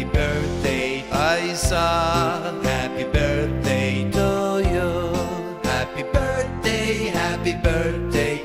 Happy birthday, Isa. Happy birthday to you. Happy birthday, happy birthday.